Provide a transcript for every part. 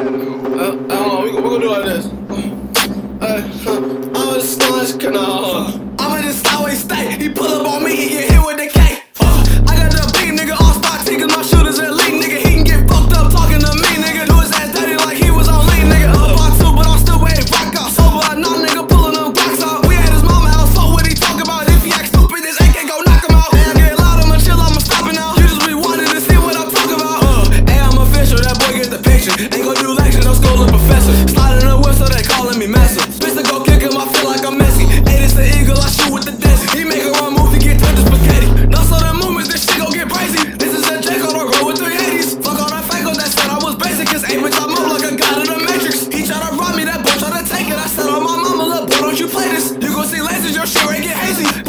Hold on, we're do all this. I'm in the stars, can I? Uh? I'm in the starway state. He pull up on me, he get hit with the K. Uh, I got the big nigga, all star taking my shooters and lean, nigga. He can get fucked up talking to me, nigga. Do his ass dirty like he was on lean, nigga. Up by two, but I'm still waiting rock out. Sober, I know, nigga, pulling them blocks out. We at his mama house, so what he talk about? If he act stupid, this ain't can go knock him out. Hey, I get loud, I'ma chill, I'ma stop it now. You just be wanting to see what I'm talking about. Uh, hey, I'm official, that boy get the picture. Ain't gonna do you play this, you gon' see lasers, your shit right get hazy.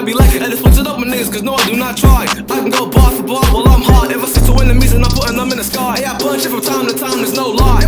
I be like, I just switch it up, my niggas, cause no, I do not try. I can go bar for bar while I'm hard. If I see two enemies and I'm putting them in the sky. Hey, I punch it from time to time, there's no lie.